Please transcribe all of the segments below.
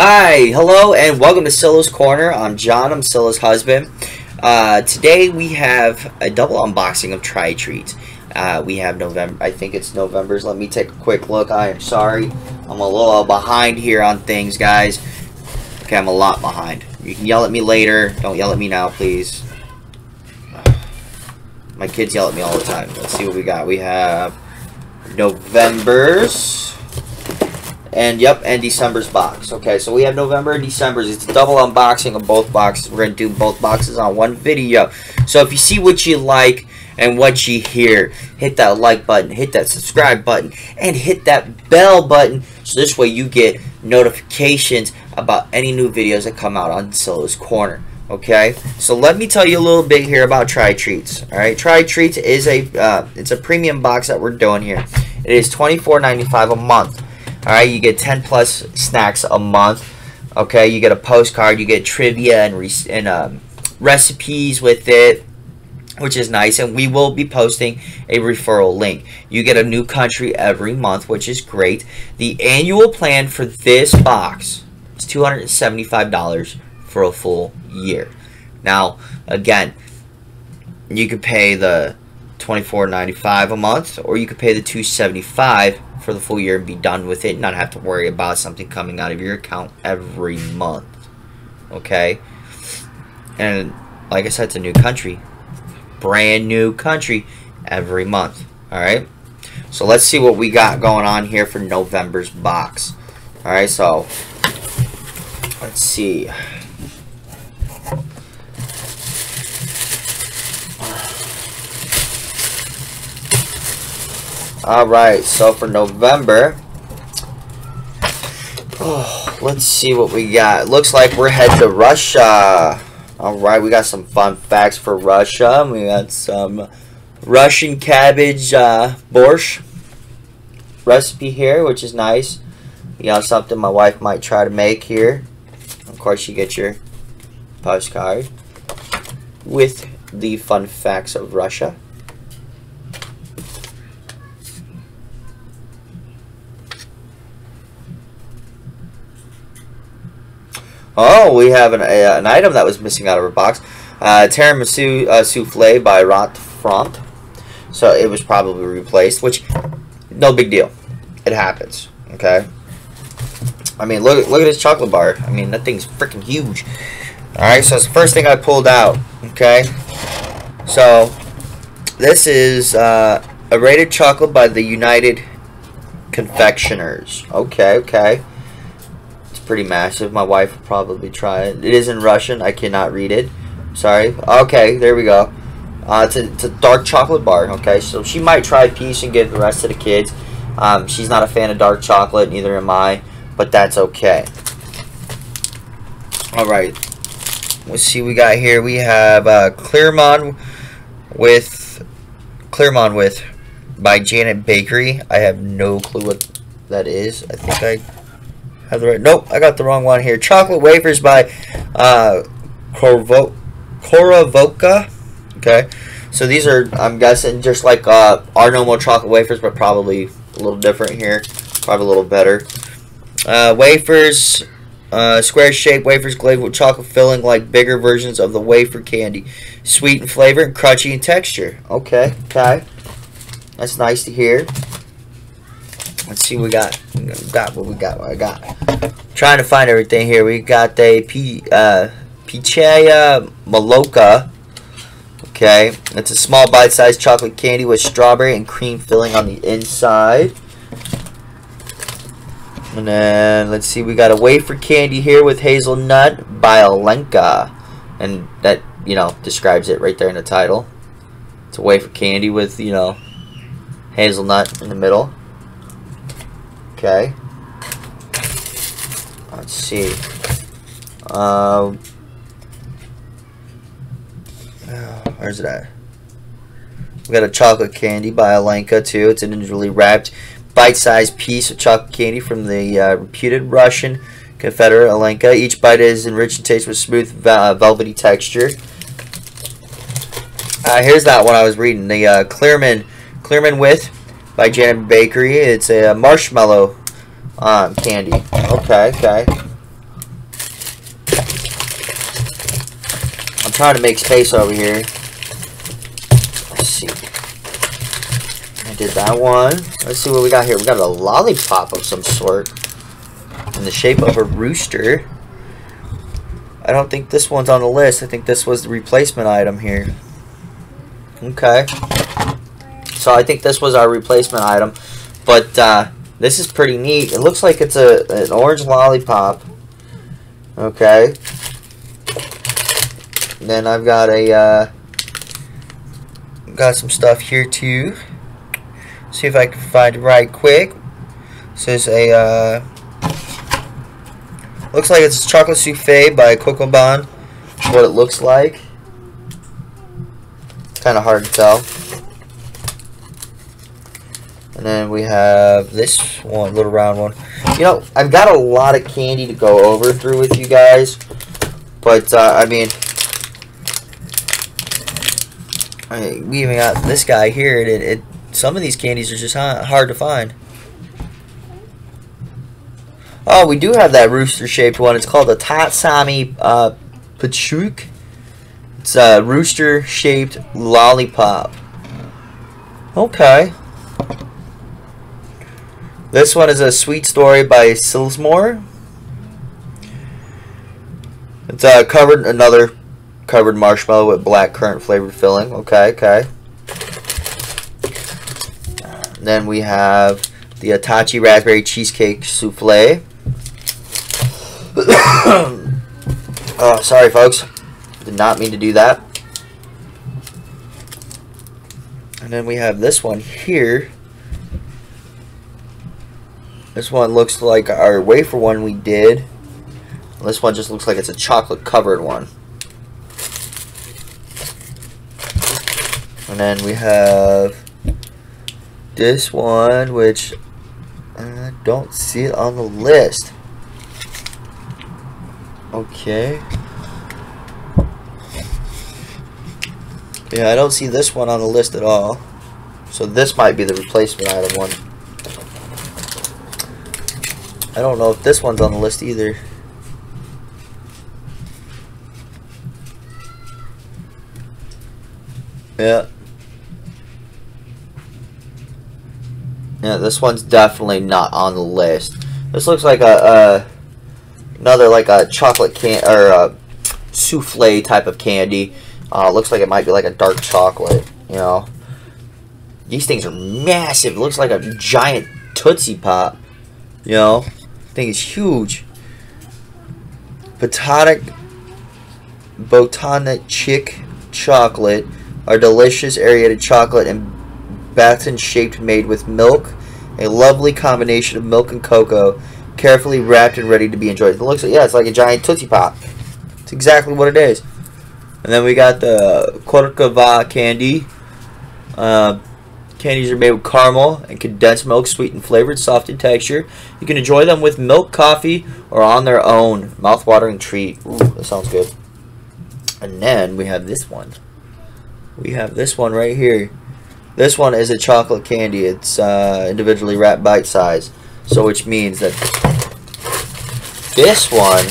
Hi, hello, and welcome to Cilla's Corner. I'm John, I'm Cilla's husband. Uh, today we have a double unboxing of Try Treats. Uh, we have November, I think it's November's. Let me take a quick look. I am sorry. I'm a little behind here on things, guys. Okay, I'm a lot behind. You can yell at me later. Don't yell at me now, please. My kids yell at me all the time. Let's see what we got. We have November's. And yep, and December's box. Okay, so we have November and December's. It's a double unboxing of both boxes. We're going to do both boxes on one video. So if you see what you like and what you hear, hit that like button, hit that subscribe button, and hit that bell button. So this way you get notifications about any new videos that come out on Cilla's Corner. Okay, so let me tell you a little bit here about Try Treats. All right, Try Treats is a uh, it's a premium box that we're doing here. It is $24.95 a month. All right, you get 10 plus snacks a month. Okay, you get a postcard, you get trivia and, and um, recipes with it, which is nice. And we will be posting a referral link. You get a new country every month, which is great. The annual plan for this box is $275 for a full year. Now, again, you could pay the $24.95 a month, or you could pay the $275 for the full year and be done with it, not have to worry about something coming out of your account every month. Okay? And like I said, it's a new country. Brand new country every month. Alright? So let's see what we got going on here for November's box. Alright, so let's see. Alright, so for November, oh, let's see what we got. looks like we're heading to Russia. Alright, we got some fun facts for Russia. We got some Russian cabbage uh, borscht recipe here, which is nice. You got something my wife might try to make here. Of course, you get your postcard with the fun facts of Russia. Oh, we have an, an item that was missing out of our box. Uh, tiramisu uh, souffle by Rot Front. So it was probably replaced, which, no big deal. It happens, okay? I mean, look, look at this chocolate bar. I mean, that thing's freaking huge. Alright, so it's the first thing I pulled out, okay? So, this is uh, a rated chocolate by the United Confectioners. Okay, okay pretty massive. My wife will probably try it. It is in Russian. I cannot read it. Sorry. Okay, there we go. Uh, it's, a, it's a dark chocolate bar. Okay, so she might try a piece and give the rest of the kids. Um, she's not a fan of dark chocolate, neither am I, but that's okay. Alright. Let's see we got here. We have uh, Claremont with Claremont with by Janet Bakery. I have no clue what that is. I think I have the right. Nope, I got the wrong one here. Chocolate wafers by uh, Koravoka. Okay, so these are I'm guessing just like uh, our normal chocolate wafers, but probably a little different here. Probably a little better. Uh, wafers, uh, square shaped wafers glazed with chocolate filling, like bigger versions of the wafer candy. Sweet in flavor and crunchy in texture. Okay, okay, that's nice to hear. Let's see what we got. We got what we got. What I got. trying to find everything here. We got a P, uh, Pichaya Maloka. Okay, it's a small bite-sized chocolate candy with strawberry and cream filling on the inside. And then, let's see, we got a wafer candy here with hazelnut by Alenka. And that, you know, describes it right there in the title. It's a wafer candy with, you know, hazelnut in the middle. Okay. Let's see. Um, where's it at? We got a chocolate candy by Alenka too. It's an individually wrapped, bite-sized piece of chocolate candy from the uh, reputed Russian Confederate Alenka. Each bite is enriched in taste with smooth, uh, velvety texture. Uh, here's that one I was reading. The uh, Clearman, Clearman with by Janet Bakery. It's a marshmallow um, candy. Okay, okay. I'm trying to make space over here. Let's see. I did that one. Let's see what we got here. We got a lollipop of some sort in the shape of a rooster. I don't think this one's on the list. I think this was the replacement item here. Okay. So I think this was our replacement item. But uh, this is pretty neat. It looks like it's a an orange lollipop. Okay. then I've got a uh, got some stuff here too. See if I can find it right quick. This is a uh, looks like it's chocolate souffle by Coco Bond. What it looks like. Kind of hard to tell. And then we have this one, little round one. You know, I've got a lot of candy to go over through with you guys. But, uh, I mean, I we even got this guy here. It, it, some of these candies are just hard to find. Oh, we do have that rooster-shaped one. It's called a Tatsami uh, Pachuk. It's a rooster-shaped lollipop. Okay. This one is a sweet story by Silsmore. It's uh, covered another covered marshmallow with black currant flavored filling. Okay, okay. then we have the Atachi raspberry cheesecake souffle. oh, sorry, folks. Did not mean to do that. And then we have this one here. This one looks like our wafer one we did. This one just looks like it's a chocolate covered one. And then we have this one, which I don't see it on the list. Okay. Yeah, I don't see this one on the list at all. So this might be the replacement item one. I don't know if this one's on the list either. Yeah. Yeah, this one's definitely not on the list. This looks like a, a another like a chocolate can or a souffle type of candy. Uh, looks like it might be like a dark chocolate. You know, these things are massive. It looks like a giant tootsie pop. You know, thing is huge. Botanic Botanic Chick chocolate are delicious aerated chocolate and baton shaped made with milk, a lovely combination of milk and cocoa, carefully wrapped and ready to be enjoyed. It looks like yeah, it's like a giant Tootsie Pop. It's exactly what it is. And then we got the Korovka candy. Uh, Candies are made with caramel and condensed milk, sweet and flavored, soft in texture. You can enjoy them with milk, coffee, or on their own. Mouth-watering treat. Ooh, that sounds good. And then we have this one. We have this one right here. This one is a chocolate candy. It's uh, individually wrapped bite size. So which means that this one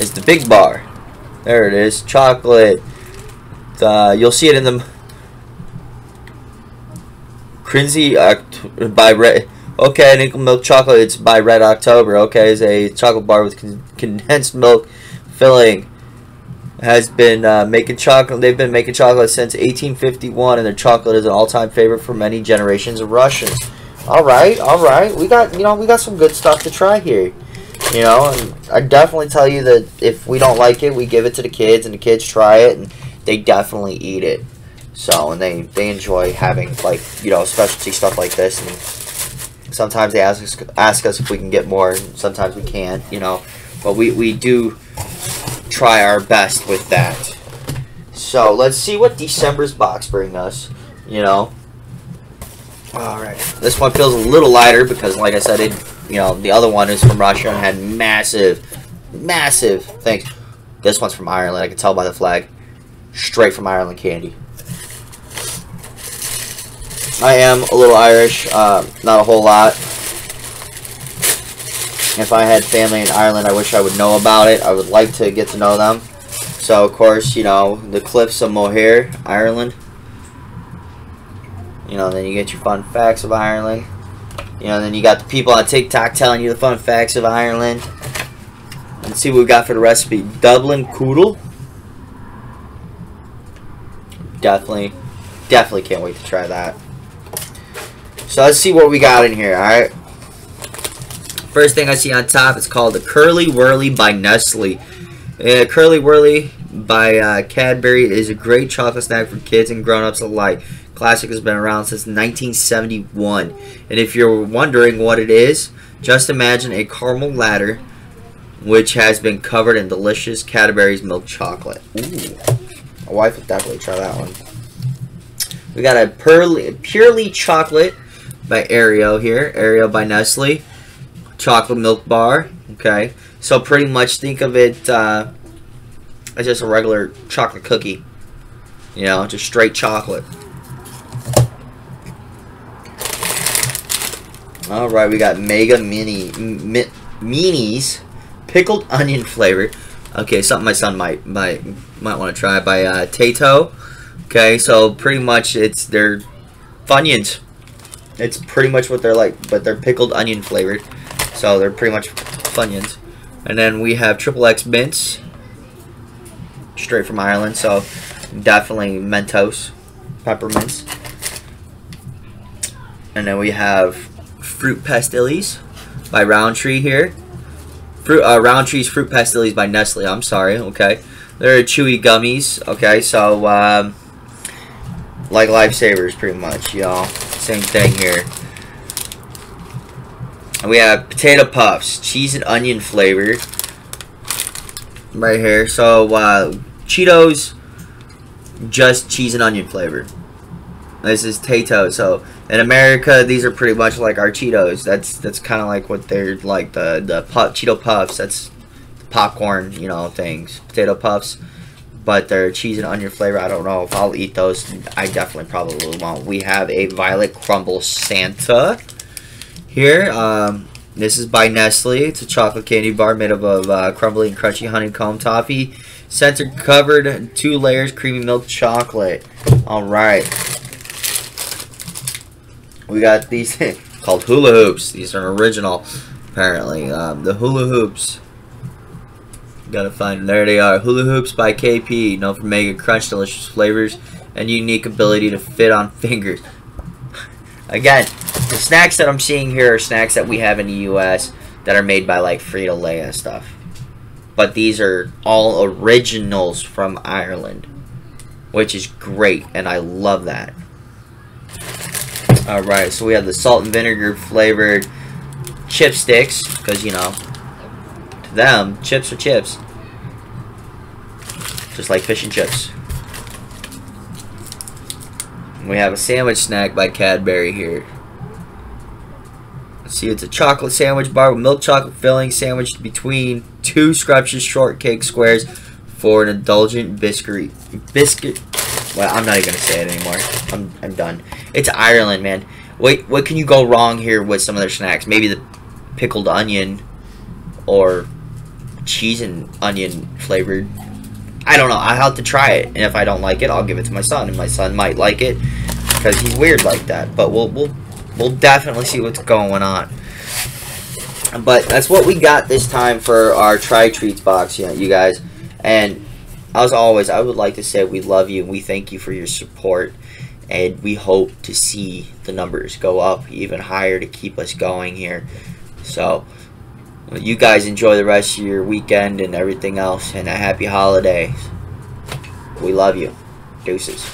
is the big bar. There it is. Chocolate. Uh, you'll see it in the Crinzy uh, by Red. Okay, nickel milk chocolate. It's by Red October. Okay, is a chocolate bar with con condensed milk filling. Has been uh, making chocolate. They've been making chocolate since 1851, and their chocolate is an all-time favorite for many generations of Russians. All right, all right. We got you know we got some good stuff to try here. You know, and I definitely tell you that if we don't like it, we give it to the kids, and the kids try it, and they definitely eat it. So, and they, they enjoy having, like, you know, specialty stuff like this. And sometimes they ask us, ask us if we can get more, and sometimes we can't, you know. But we, we do try our best with that. So, let's see what December's box bring us, you know. Alright, this one feels a little lighter because, like I said, it, you know, the other one is from Russia and had massive, massive things. This one's from Ireland, I can tell by the flag. Straight from Ireland candy. I am a little Irish, uh, not a whole lot. If I had family in Ireland, I wish I would know about it. I would like to get to know them. So, of course, you know, the cliffs of Moher, Ireland. You know, then you get your fun facts of Ireland. You know, then you got the people on TikTok telling you the fun facts of Ireland. Let's see what we got for the recipe. Dublin Coddle. Definitely, definitely can't wait to try that. So let's see what we got in here, alright? First thing I see on top, is called the Curly Wurly by Nestle. Uh, Curly Wurly by uh, Cadbury is a great chocolate snack for kids and grown-ups alike. Classic has been around since 1971. And if you're wondering what it is, just imagine a caramel ladder which has been covered in delicious Cadbury's milk chocolate. Ooh. My wife would definitely try that one. We got a purely, purely chocolate by Oreo here. Oreo by Nestle. Chocolate milk bar. Okay. So pretty much think of it uh, as just a regular chocolate cookie. You know, just straight chocolate. Alright, we got Mega Mini mi Minis Pickled Onion Flavor. Okay, something my son might might might want to try by uh, Tayto. Okay, so pretty much it's their Funyuns. It's pretty much what they're like, but they're pickled onion flavored. So they're pretty much Funyuns. And then we have Triple X Mints. Straight from Ireland, so definitely Mentos. Peppermints. And then we have Fruit Pastilles by Rowntree here. Fruit, uh, Rowntree's Fruit Pastilles by Nestle. I'm sorry. Okay, they're chewy gummies. Okay, so um, like lifesavers, pretty much, y'all. Same thing here. And we have potato puffs, cheese and onion flavor, right here. So uh, Cheetos, just cheese and onion flavor. This is Tato. So in America, these are pretty much like our Cheetos. That's that's kind of like what they're like the the pop, Cheeto puffs. That's popcorn, you know, things. Potato puffs, but they're cheese and onion flavor. I don't know if I'll eat those. I definitely probably won't. We have a violet crumble Santa here. Um, this is by Nestle. It's a chocolate candy bar made up of uh, crumbly and crunchy honeycomb toffee. Center covered, two layers, creamy milk chocolate. All right. We got these called hula hoops. These are original, apparently. Um, the hula hoops. Gotta find them. There they are. Hula hoops by KP. Known for mega crunch, delicious flavors, and unique ability to fit on fingers. Again, the snacks that I'm seeing here are snacks that we have in the U.S. that are made by like Frito-Lay and stuff. But these are all originals from Ireland, which is great, and I love that. Alright, so we have the salt and vinegar flavored chip sticks, because, you know, them, chips are chips. Just like fish and chips. We have a sandwich snack by Cadbury here. Let's see, it's a chocolate sandwich bar with milk chocolate filling sandwiched between two scrumptious shortcake squares for an indulgent biscuit. Biscuit. Well, I'm not even gonna say it anymore. I'm I'm done. It's Ireland, man. Wait, what can you go wrong here with some of their snacks? Maybe the pickled onion or cheese and onion flavored. I don't know. I'll have to try it, and if I don't like it, I'll give it to my son, and my son might like it because he's weird like that. But we'll we'll we'll definitely see what's going on. But that's what we got this time for our try treats box, yeah, you guys. And as always, I would like to say we love you and we thank you for your support. And we hope to see the numbers go up even higher to keep us going here. So, you guys enjoy the rest of your weekend and everything else. And a happy holidays. We love you. Deuces.